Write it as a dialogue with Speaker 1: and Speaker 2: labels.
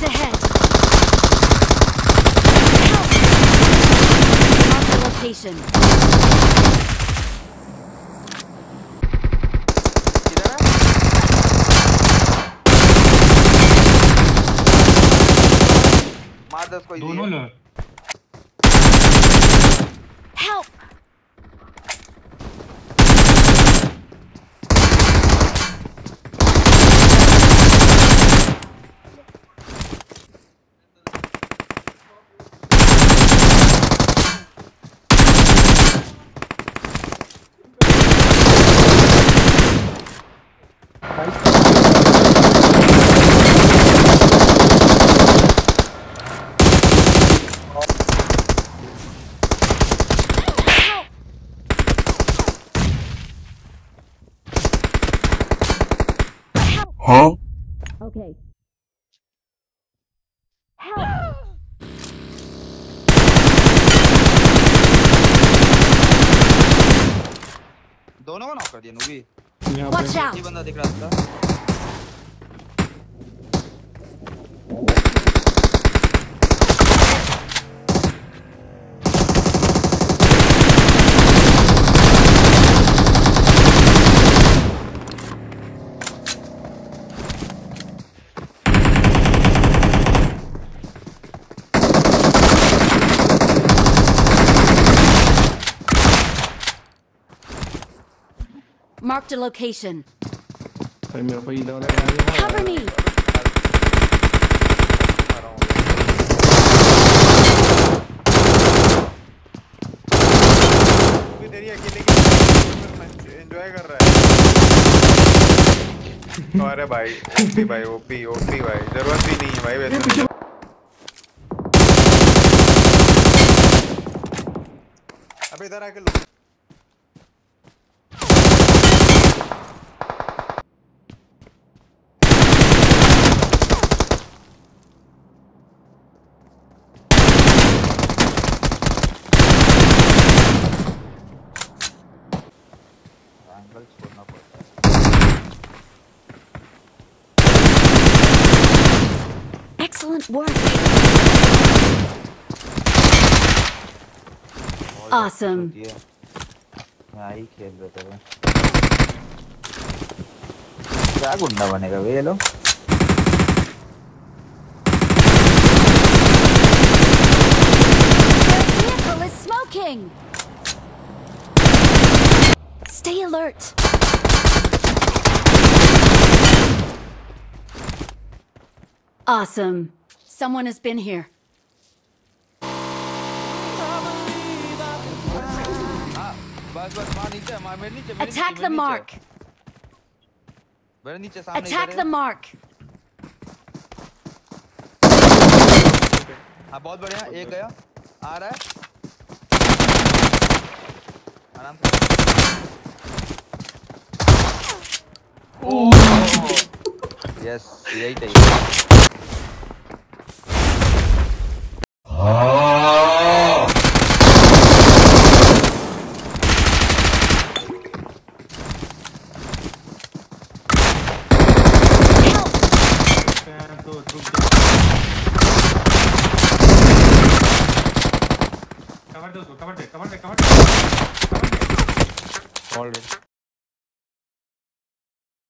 Speaker 1: Enemies ahead! Help! Mark the location.
Speaker 2: मार दस कोई
Speaker 3: दोनों लो
Speaker 1: Help! Help! Help!
Speaker 4: Huh?
Speaker 1: Okay. Help!
Speaker 2: दोनों को नॉक कर दिया नूबी
Speaker 3: यहाँ पे
Speaker 2: बंदा दिख रहा था
Speaker 1: Marked a location. Cover me!
Speaker 5: भी तेरी अकेले की एंजॉय कर रहा है अरे भाई ओपी भाई ओपी ओपी भाई ज़रूरत भी नहीं है भाई वैसे अबे इधर आके लो
Speaker 2: एंगल छोड़ना पड़ता है
Speaker 1: Excellent work!
Speaker 2: बहुत
Speaker 1: Awesome.
Speaker 2: होती है। मैं ही खेल रहे थे क्या गुंडा बनेगा वे ये लोग
Speaker 1: Their vehicle is smoking! Stay alert! Awesome. Someone has been here.
Speaker 2: हाँ बस बस वहाँ नीचे है, मेरे नीचे मेरे नीचे,
Speaker 1: Attack
Speaker 2: मेरे
Speaker 1: the
Speaker 2: नीचे।
Speaker 1: mark!
Speaker 2: मेरे नीचे सामने
Speaker 1: Attack
Speaker 2: इधर
Speaker 1: the
Speaker 2: है।
Speaker 1: mark!
Speaker 2: हाँ बहुत बढ़िया एक गया आ रहा है आराम से यस यही चाहिए!
Speaker 3: तो रुक जा कवर दे कवर दे कवर दे 얼른